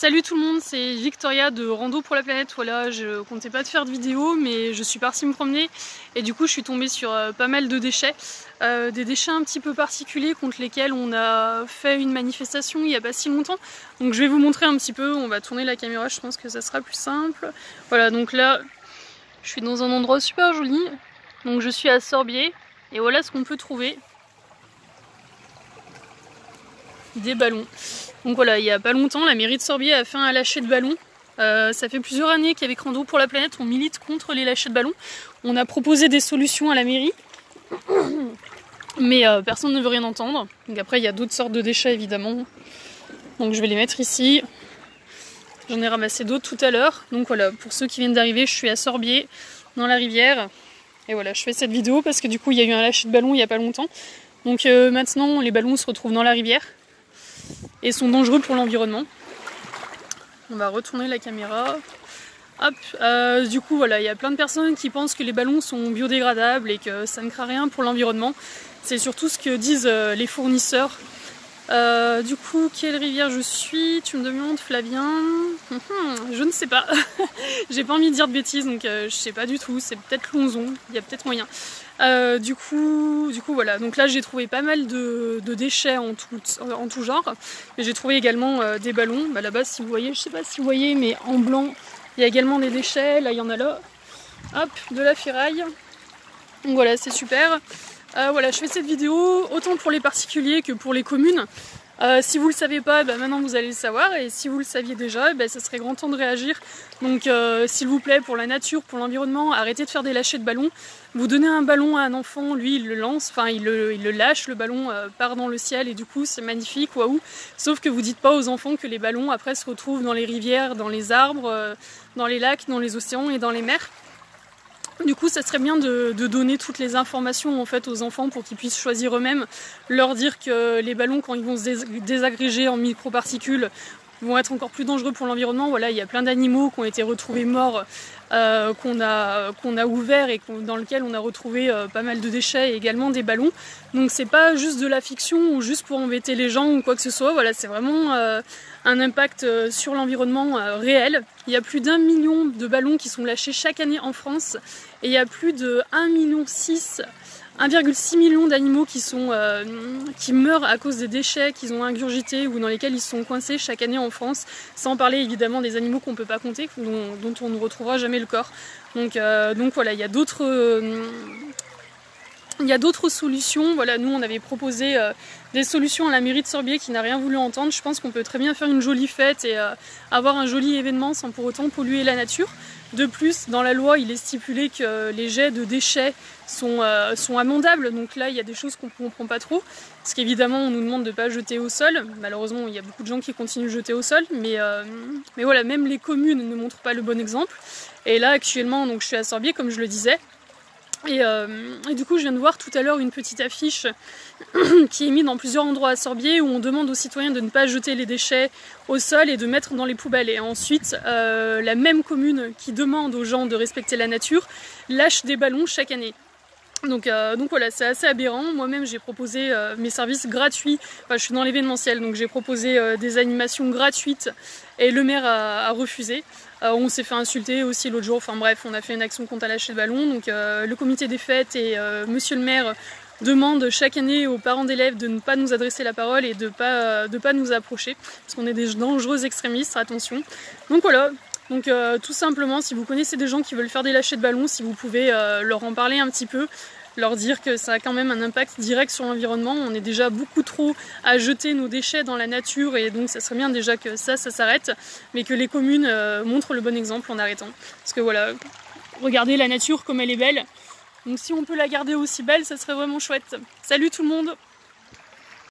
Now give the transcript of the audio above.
Salut tout le monde, c'est Victoria de Rando pour la planète. Voilà, je comptais pas de faire de vidéo, mais je suis partie me promener et du coup je suis tombée sur euh, pas mal de déchets. Euh, des déchets un petit peu particuliers contre lesquels on a fait une manifestation il y a pas si longtemps. Donc je vais vous montrer un petit peu, on va tourner la caméra, je pense que ça sera plus simple. Voilà, donc là je suis dans un endroit super joli. Donc je suis à Sorbier et voilà ce qu'on peut trouver. Des ballons. Donc voilà, il y a pas longtemps, la mairie de Sorbier a fait un lâcher de ballons. Euh, ça fait plusieurs années qu'avec Rando pour la planète, on milite contre les lâchers de ballons. On a proposé des solutions à la mairie, mais euh, personne ne veut rien entendre. Donc après, il y a d'autres sortes de déchets évidemment. Donc je vais les mettre ici. J'en ai ramassé d'autres tout à l'heure. Donc voilà, pour ceux qui viennent d'arriver, je suis à Sorbier, dans la rivière. Et voilà, je fais cette vidéo parce que du coup, il y a eu un lâcher de ballon il n'y a pas longtemps. Donc euh, maintenant, les ballons se retrouvent dans la rivière et sont dangereux pour l'environnement. On va retourner la caméra. Hop, euh, du coup voilà, il y a plein de personnes qui pensent que les ballons sont biodégradables et que ça ne craint rien pour l'environnement. C'est surtout ce que disent euh, les fournisseurs. Euh, du coup, quelle rivière je suis? Tu me demandes, Flavien hum, hum, Je ne sais pas. J'ai pas envie de dire de bêtises, donc je sais pas du tout. C'est peut-être Lonzon, il y a peut-être moyen. Euh, du, coup, du coup, voilà. Donc là, j'ai trouvé pas mal de, déchets en tout, en tout genre. Et j'ai trouvé également euh, des ballons. Bah, Là-bas, si vous voyez, je sais pas si vous voyez, mais en blanc, il y a également des déchets. Là, il y en a là. Hop, de la ferraille. Donc voilà, c'est super. Euh, voilà, je fais cette vidéo autant pour les particuliers que pour les communes. Euh, si vous le savez pas, bah, maintenant vous allez le savoir. Et si vous le saviez déjà, bah, ça serait grand temps de réagir. Donc euh, s'il vous plaît, pour la nature, pour l'environnement, arrêtez de faire des lâchers de ballons. Vous donnez un ballon à un enfant, lui il le lance, enfin il le, lâche, le ballon part dans le ciel et du coup c'est magnifique, waouh. Sauf que vous dites pas aux enfants que les ballons après se retrouvent dans les rivières, dans les arbres, dans les lacs, dans les océans et dans les mers. Du coup, ça serait bien de, donner toutes les informations en fait aux enfants pour qu'ils puissent choisir eux-mêmes, leur dire que les ballons, quand ils vont se désagréger en microparticules, vont être encore plus dangereux pour l'environnement. Voilà, il y a plein d'animaux qui ont été retrouvés morts, euh, qu'on a, qu'on a ouverts et dans lequel on a retrouvé euh, pas mal de déchets et également des ballons. Donc c'est pas juste de la fiction ou juste pour embêter les gens ou quoi que ce soit. Voilà, c'est vraiment euh, un impact sur l'environnement réel. Il y a plus d'un million de ballons qui sont lâchés chaque année en France et il y a plus de 1,6 million 1,6 million d'animaux qui, qui meurent à cause des déchets qu'ils ont ingurgités ou dans lesquels ils sont coincés chaque année en France, sans parler évidemment des animaux qu'on ne peut pas compter, dont, on ne retrouvera jamais corps. Donc, donc voilà, il y a d'autres il y a d'autres solutions. Voilà, nous on avait proposé euh, des solutions à la mairie de Sorbier qui n'a rien voulu entendre. Je pense qu'on peut très bien faire une jolie fête et euh, avoir un joli événement sans pour autant polluer la nature. De plus, dans la loi, il est stipulé que les jets de déchets sont, euh, amendables. Donc là, il y a des choses qu'on ne comprend pas trop. Parce qu'évidemment, on nous demande de ne pas jeter au sol. Malheureusement, il y a beaucoup de gens qui continuent de jeter au sol. Mais, mais voilà, même les communes ne montrent pas le bon exemple. Et là, actuellement, donc, je suis à Sorbier, comme je le disais. Euh, et, du coup, je viens de voir tout à l'heure une petite affiche qui est mise dans plusieurs endroits à Sorbier où on demande aux citoyens de ne pas jeter les déchets au sol et de mettre dans les poubelles. Et ensuite, euh, la même commune qui demande aux gens de respecter la nature lâche des ballons chaque année. Donc, euh, donc voilà, c'est assez aberrant. Moi-même, j'ai proposé mes services gratuits. Enfin, je suis dans l'événementiel, donc j'ai proposé des animations gratuites et le maire a refusé. Euh, on s'est fait insulter aussi l'autre jour. Enfin bref, on a fait une action contre lâcher le ballon. Donc euh, le comité des fêtes et euh, monsieur le maire demandent chaque année aux parents d'élèves de ne pas nous adresser la parole et de ne pas, de nous approcher. Parce qu'on est des dangereux extrémistes, attention. Donc voilà, tout simplement, si vous connaissez des gens qui veulent faire des lâchers de ballon, si vous pouvez leur en parler un petit peu, leur dire que ça a quand même un impact direct sur l'environnement. On est déjà beaucoup trop à jeter nos déchets dans la nature et donc ça serait bien déjà que ça, ça s'arrête, mais que les communes euh, montrent le bon exemple en arrêtant. Parce que voilà, regardez la nature comme elle est belle. Donc si on peut la garder aussi belle, ça serait vraiment chouette. Salut tout le monde